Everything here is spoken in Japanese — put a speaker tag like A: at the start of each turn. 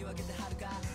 A: き分けてはるか